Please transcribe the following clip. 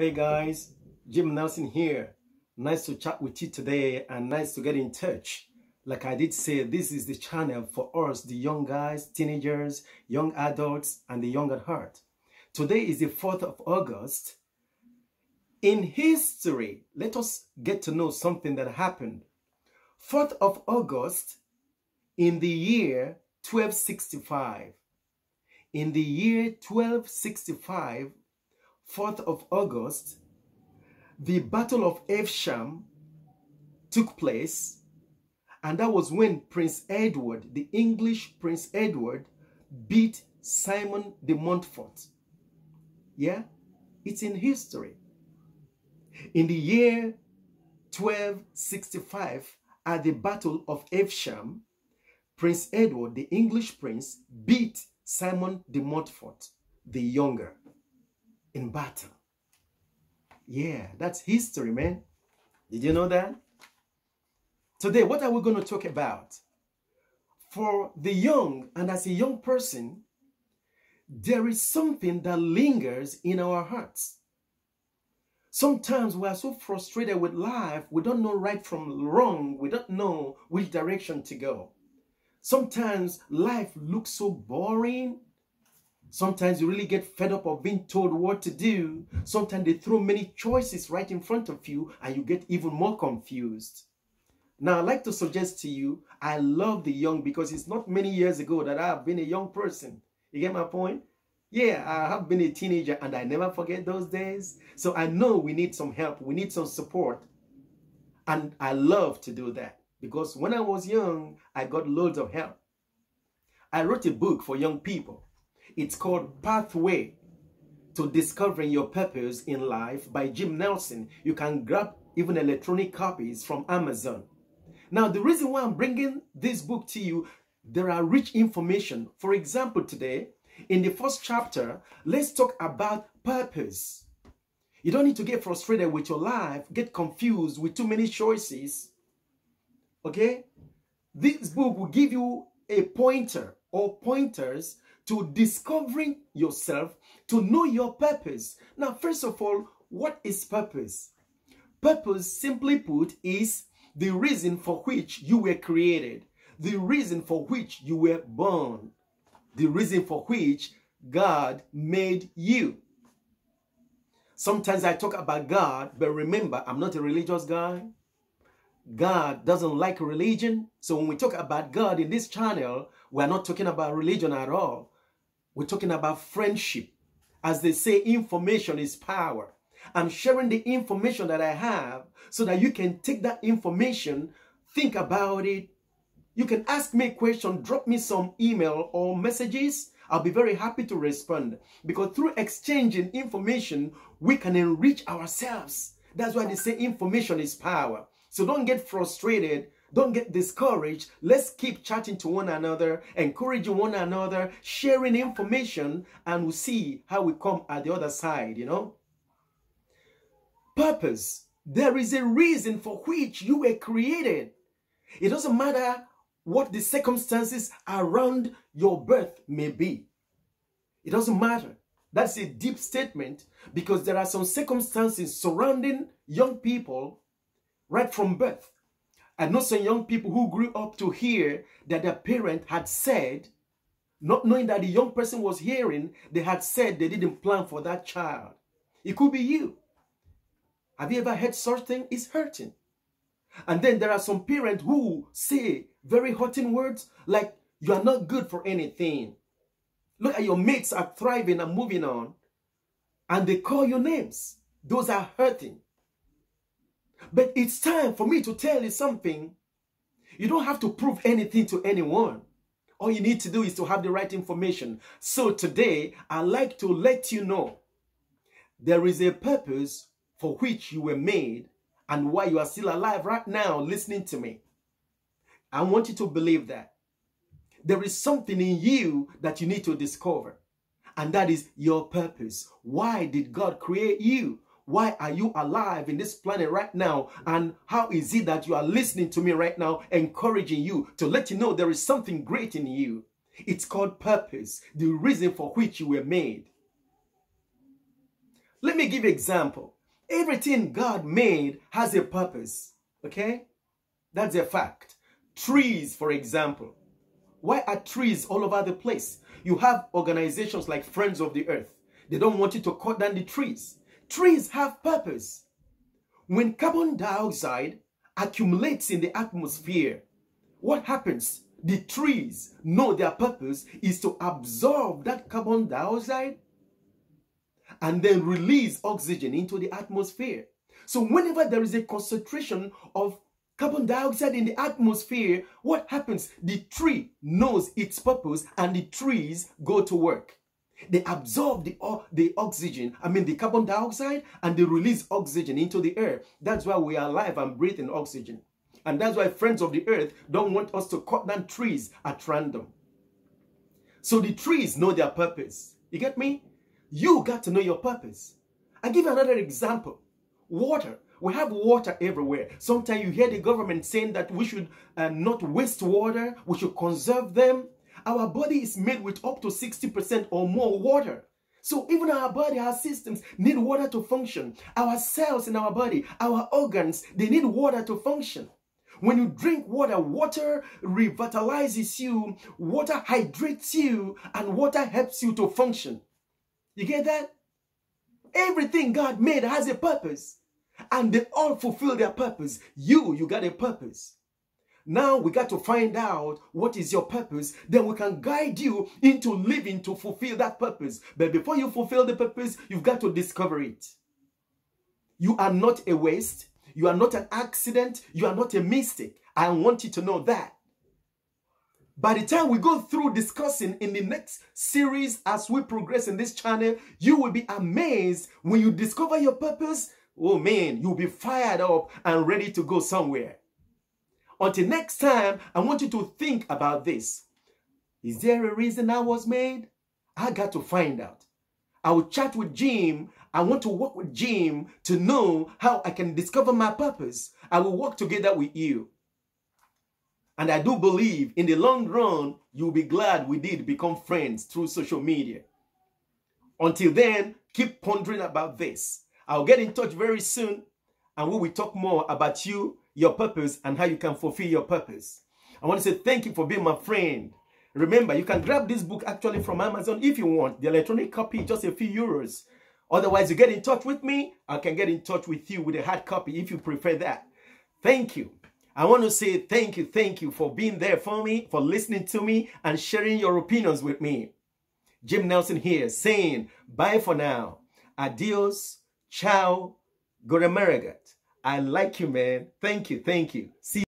Hey guys, Jim Nelson here. Nice to chat with you today and nice to get in touch. Like I did say, this is the channel for us, the young guys, teenagers, young adults, and the young at heart. Today is the 4th of August. In history, let us get to know something that happened. 4th of August in the year 1265. In the year 1265, 4th of August, the Battle of Evesham took place, and that was when Prince Edward, the English Prince Edward, beat Simon de Montfort. Yeah, it's in history. In the year 1265, at the Battle of Evesham, Prince Edward, the English prince, beat Simon de Montfort, the younger in battle. Yeah, that's history, man. Did you know that? Today, what are we going to talk about? For the young, and as a young person, there is something that lingers in our hearts. Sometimes we are so frustrated with life, we don't know right from wrong, we don't know which direction to go. Sometimes life looks so boring, Sometimes you really get fed up of being told what to do. Sometimes they throw many choices right in front of you and you get even more confused. Now, I'd like to suggest to you, I love the young because it's not many years ago that I have been a young person. You get my point? Yeah, I have been a teenager and I never forget those days. So I know we need some help. We need some support. And I love to do that because when I was young, I got loads of help. I wrote a book for young people it's called Pathway to Discovering Your Purpose in Life by Jim Nelson. You can grab even electronic copies from Amazon. Now, the reason why I'm bringing this book to you, there are rich information. For example, today, in the first chapter, let's talk about purpose. You don't need to get frustrated with your life, get confused with too many choices. Okay? This book will give you a pointer or pointers to discovering yourself, to know your purpose. Now, first of all, what is purpose? Purpose, simply put, is the reason for which you were created, the reason for which you were born, the reason for which God made you. Sometimes I talk about God, but remember, I'm not a religious guy. God doesn't like religion. So when we talk about God in this channel, we're not talking about religion at all. We're talking about friendship. As they say, information is power. I'm sharing the information that I have so that you can take that information, think about it. You can ask me a question, drop me some email or messages. I'll be very happy to respond because through exchanging information, we can enrich ourselves. That's why they say information is power. So don't get frustrated don't get discouraged. Let's keep chatting to one another, encouraging one another, sharing information, and we'll see how we come at the other side, you know? Purpose. There is a reason for which you were created. It doesn't matter what the circumstances around your birth may be. It doesn't matter. That's a deep statement because there are some circumstances surrounding young people right from birth. I know some young people who grew up to hear that their parent had said, not knowing that the young person was hearing, they had said they didn't plan for that child. It could be you. Have you ever heard such thing? It's hurting. And then there are some parents who say very hurting words like, you are not good for anything. Look at your mates are thriving and moving on. And they call your names. Those are hurting. But it's time for me to tell you something. You don't have to prove anything to anyone. All you need to do is to have the right information. So today, I'd like to let you know there is a purpose for which you were made and why you are still alive right now listening to me. I want you to believe that. There is something in you that you need to discover. And that is your purpose. Why did God create you? Why are you alive in this planet right now? And how is it that you are listening to me right now, encouraging you to let you know there is something great in you? It's called purpose, the reason for which you were made. Let me give you example. Everything God made has a purpose. Okay? That's a fact. Trees, for example. Why are trees all over the place? You have organizations like Friends of the Earth. They don't want you to cut down the trees. Trees have purpose. When carbon dioxide accumulates in the atmosphere, what happens? The trees know their purpose is to absorb that carbon dioxide and then release oxygen into the atmosphere. So whenever there is a concentration of carbon dioxide in the atmosphere, what happens? The tree knows its purpose and the trees go to work. They absorb the, the oxygen, I mean the carbon dioxide, and they release oxygen into the air. That's why we are alive and breathing oxygen. And that's why friends of the earth don't want us to cut down trees at random. So the trees know their purpose. You get me? You got to know your purpose. I give another example. Water. We have water everywhere. Sometimes you hear the government saying that we should uh, not waste water, we should conserve them. Our body is made with up to 60% or more water. So even our body, our systems need water to function. Our cells in our body, our organs, they need water to function. When you drink water, water revitalizes you, water hydrates you, and water helps you to function. You get that? Everything God made has a purpose. And they all fulfill their purpose. You, you got a purpose. Now we got to find out what is your purpose. Then we can guide you into living to fulfill that purpose. But before you fulfill the purpose, you've got to discover it. You are not a waste. You are not an accident. You are not a mistake. I want you to know that. By the time we go through discussing in the next series as we progress in this channel, you will be amazed when you discover your purpose. Oh man, you'll be fired up and ready to go somewhere. Until next time, I want you to think about this. Is there a reason I was made? I got to find out. I will chat with Jim. I want to work with Jim to know how I can discover my purpose. I will work together with you. And I do believe in the long run, you'll be glad we did become friends through social media. Until then, keep pondering about this. I'll get in touch very soon and we will talk more about you, your purpose, and how you can fulfill your purpose. I want to say thank you for being my friend. Remember, you can grab this book actually from Amazon if you want. The electronic copy, just a few euros. Otherwise, you get in touch with me. I can get in touch with you with a hard copy if you prefer that. Thank you. I want to say thank you, thank you for being there for me, for listening to me, and sharing your opinions with me. Jim Nelson here saying bye for now. Adios, ciao, go to I like you, man. Thank you, thank you. See